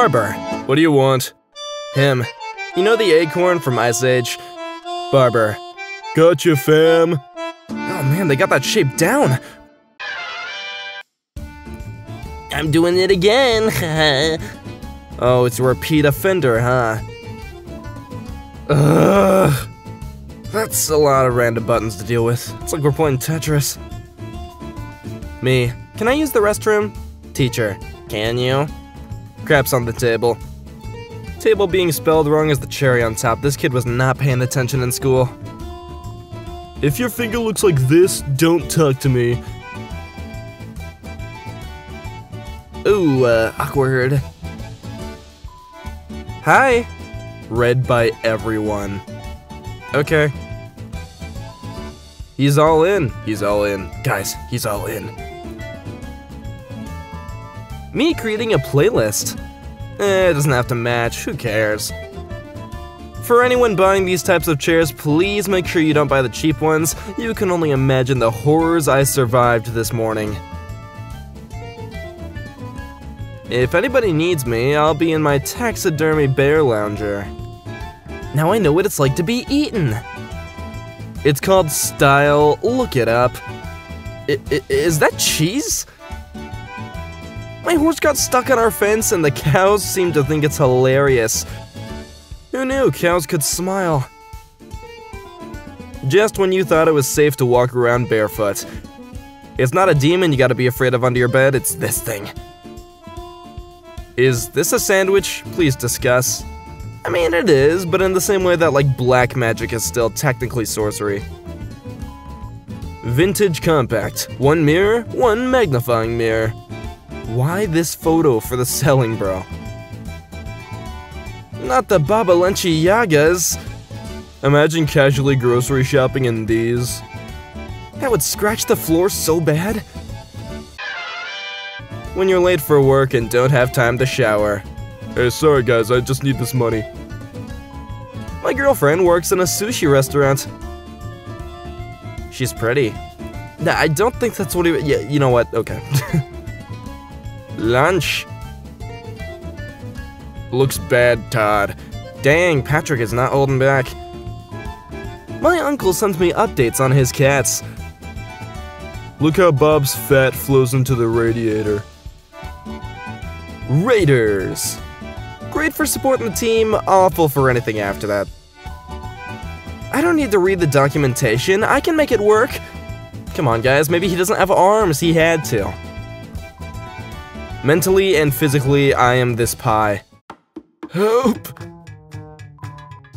Barber, what do you want? Him. You know the acorn from Ice Age? Barber. Gotcha, fam. Oh man, they got that shape down. I'm doing it again. oh, it's a repeat offender, huh? Ugh. That's a lot of random buttons to deal with. It's like we're playing Tetris. Me. Can I use the restroom? Teacher. Can you? Craps on the table. Table being spelled wrong is the cherry on top. This kid was not paying attention in school. If your finger looks like this, don't talk to me. Ooh, uh, awkward. Hi. Read by everyone. Okay. He's all in. He's all in. Guys, he's all in. Me creating a playlist. Eh, it doesn't have to match. Who cares? For anyone buying these types of chairs, please make sure you don't buy the cheap ones. You can only imagine the horrors I survived this morning. If anybody needs me, I'll be in my taxidermy bear lounger. Now I know what it's like to be eaten. It's called Style, look it up. I, I, is that cheese? My horse got stuck on our fence and the cows seem to think it's hilarious. Who knew cows could smile? Just when you thought it was safe to walk around barefoot. It's not a demon you gotta be afraid of under your bed, it's this thing. Is this a sandwich? Please discuss. I mean, it is, but in the same way that, like, black magic is still technically sorcery. Vintage compact. One mirror, one magnifying mirror. Why this photo for the selling, bro? Not the Babalenci Yagas. Imagine casually grocery shopping in these. That would scratch the floor so bad when you're late for work and don't have time to shower. Hey, sorry guys, I just need this money. My girlfriend works in a sushi restaurant. She's pretty. Nah, I don't think that's what he- yeah, you know what, okay. Lunch. Looks bad, Todd. Dang, Patrick is not holding back. My uncle sends me updates on his cats. Look how Bob's fat flows into the radiator. Raiders. Great for supporting the team, awful for anything after that. I don't need to read the documentation, I can make it work. Come on guys, maybe he doesn't have arms, he had to. Mentally and physically, I am this pie. Hope!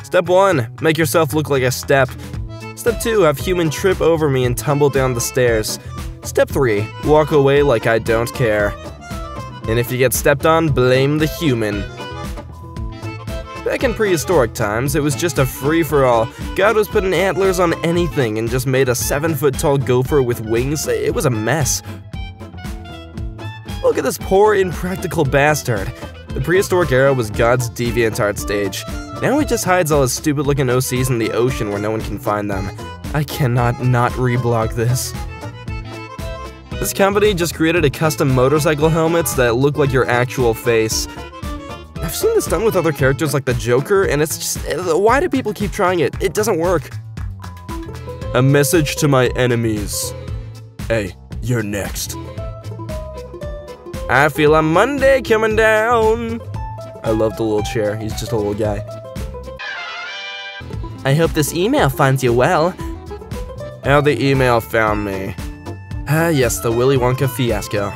Step 1. Make yourself look like a step. Step 2. Have human trip over me and tumble down the stairs. Step 3. Walk away like I don't care. And if you get stepped on, blame the human. Back in prehistoric times, it was just a free-for-all. God was putting antlers on anything and just made a 7-foot-tall gopher with wings. It was a mess. Look at this poor, impractical bastard. The prehistoric era was God's DeviantArt stage. Now he just hides all his stupid-looking OCs in the ocean where no one can find them. I cannot not reblog this. This company just created a custom motorcycle helmets that look like your actual face. I've seen this done with other characters like the Joker, and it's just, why do people keep trying it? It doesn't work. A message to my enemies. Hey, you're next. I feel a Monday coming down. I love the little chair, he's just a little guy. I hope this email finds you well. How the email found me. Ah, yes, the Willy Wonka fiasco.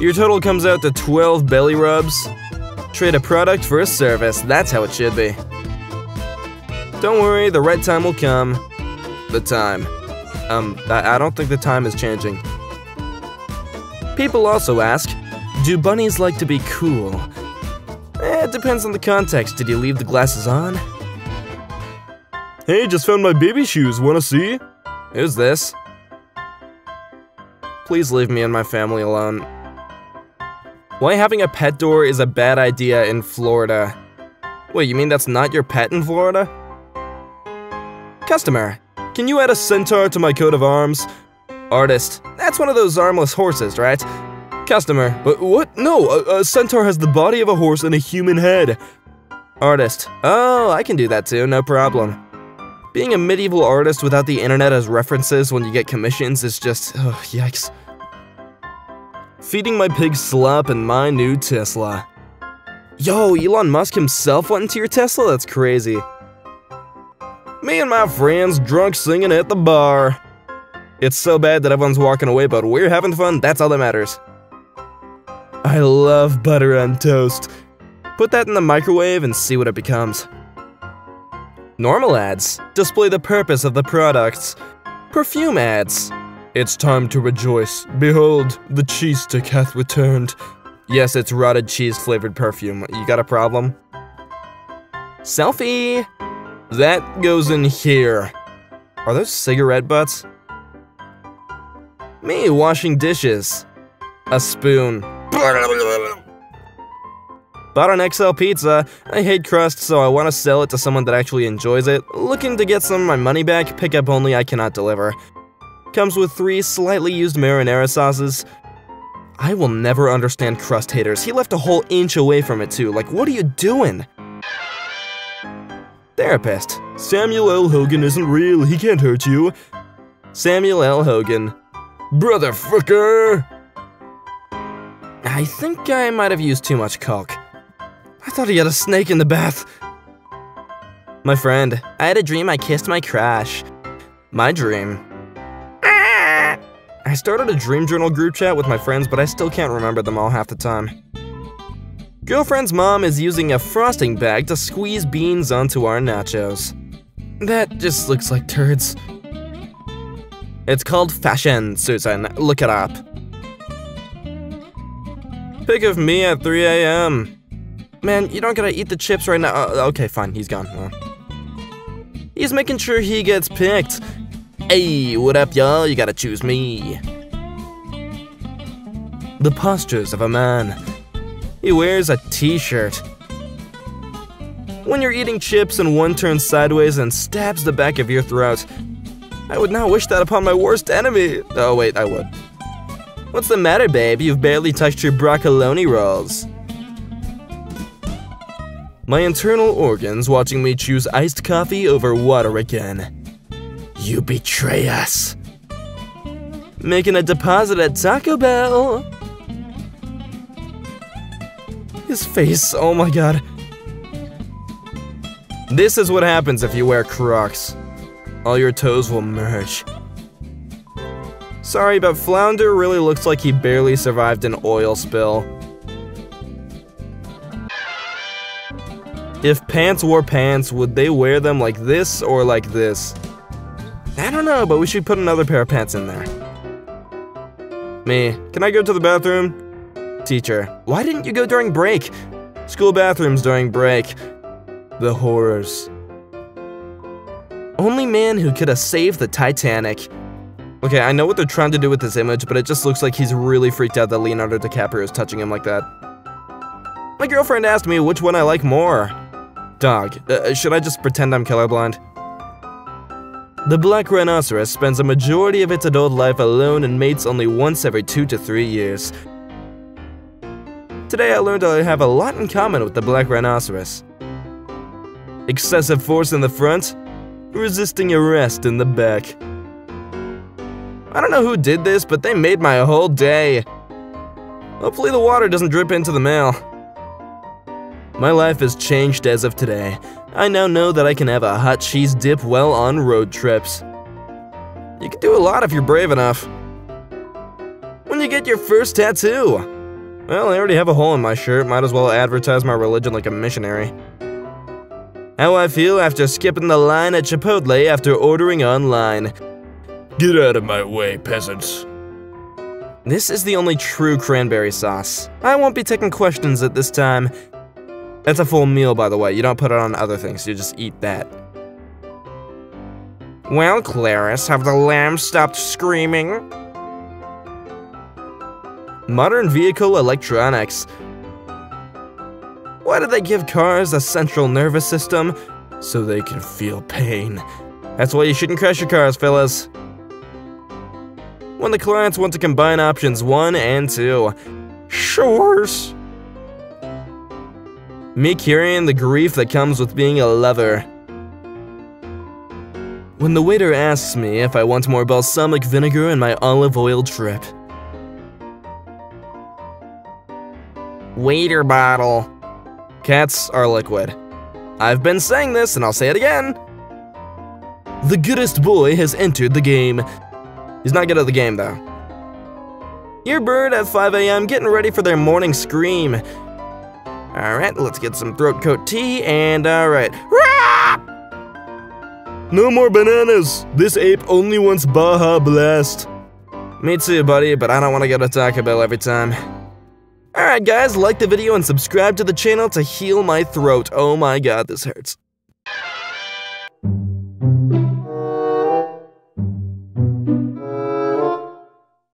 Your total comes out to 12 belly rubs. Trade a product for a service, that's how it should be. Don't worry, the right time will come. The time. Um, I, I don't think the time is changing. People also ask, do bunnies like to be cool? Eh, it depends on the context. Did you leave the glasses on? Hey, just found my baby shoes. Wanna see? Who's this? Please leave me and my family alone. Why having a pet door is a bad idea in Florida. Wait, you mean that's not your pet in Florida? Customer, can you add a centaur to my coat of arms? Artist, that's one of those armless horses, right? Customer. But what? No, a, a centaur has the body of a horse and a human head. Artist. Oh, I can do that too, no problem. Being a medieval artist without the internet as references when you get commissions is just, oh, yikes. Feeding my pig slop in my new Tesla. Yo, Elon Musk himself went into your Tesla? That's crazy. Me and my friends drunk singing at the bar. It's so bad that everyone's walking away, but we're having fun, that's all that matters. I love butter on toast. Put that in the microwave and see what it becomes. Normal ads display the purpose of the products. Perfume ads. It's time to rejoice. Behold, the cheese stick hath returned. Yes, it's rotted cheese flavored perfume. You got a problem? Selfie! That goes in here. Are those cigarette butts? Me washing dishes. A spoon. Bought an XL pizza. I hate crust, so I want to sell it to someone that actually enjoys it. Looking to get some of my money back, pickup only I cannot deliver. Comes with three slightly used marinara sauces. I will never understand crust haters. He left a whole inch away from it too. Like, what are you doing? Therapist. Samuel L. Hogan isn't real. He can't hurt you. Samuel L. Hogan. Brother fucker! I think I might have used too much coke. I thought he had a snake in the bath. My friend, I had a dream I kissed my crush. My dream. I started a dream journal group chat with my friends, but I still can't remember them all half the time. Girlfriend's mom is using a frosting bag to squeeze beans onto our nachos. That just looks like turds. It's called fashion, Susan. Look it up. Pick of me at 3 a.m. Man, you don't gotta eat the chips right now. Uh, okay, fine, he's gone. Uh. He's making sure he gets picked. Hey, what up, y'all? You gotta choose me. The postures of a man. He wears a t-shirt. When you're eating chips and one turns sideways and stabs the back of your throat, I would not wish that upon my worst enemy. Oh, wait, I would. What's the matter, babe? You've barely touched your broccolini rolls. My internal organs watching me choose iced coffee over water again. You betray us. Making a deposit at Taco Bell. His face, oh my god. This is what happens if you wear Crocs. All your toes will merge. Sorry, but Flounder really looks like he barely survived an oil spill. If pants wore pants, would they wear them like this or like this? I don't know, but we should put another pair of pants in there. Me, can I go to the bathroom? Teacher, why didn't you go during break? School bathrooms during break. The horrors. Only man who could have saved the Titanic. Okay, I know what they're trying to do with this image, but it just looks like he's really freaked out that Leonardo DiCaprio is touching him like that. My girlfriend asked me which one I like more. Dog, uh, should I just pretend I'm colorblind? The black rhinoceros spends a majority of its adult life alone and mates only once every two to three years. Today I learned I have a lot in common with the black rhinoceros. Excessive force in the front, resisting arrest in the back. I don't know who did this, but they made my whole day. Hopefully the water doesn't drip into the mail. My life has changed as of today. I now know that I can have a hot cheese dip while on road trips. You can do a lot if you're brave enough. When you get your first tattoo? Well, I already have a hole in my shirt, might as well advertise my religion like a missionary. How I feel after skipping the line at Chipotle after ordering online. Get out of my way, peasants. This is the only true cranberry sauce. I won't be taking questions at this time. That's a full meal, by the way. You don't put it on other things, you just eat that. Well, Clarice, have the lambs stopped screaming? Modern vehicle electronics. Why did they give cars a central nervous system? So they can feel pain. That's why you shouldn't crash your cars, fellas. When the clients want to combine options 1 and 2, chores. Me carrying the grief that comes with being a lover. When the waiter asks me if I want more balsamic vinegar in my olive oil drip. Waiter bottle. Cats are liquid. I've been saying this and I'll say it again. The goodest boy has entered the game. He's not good at the game though. Your bird at 5 a.m. getting ready for their morning scream. Alright, let's get some throat coat tea and alright. No more bananas. This ape only wants Baja Blast. Me too, buddy, but I don't want to go to Taco Bell every time. Alright guys, like the video and subscribe to the channel to heal my throat. Oh my god, this hurts.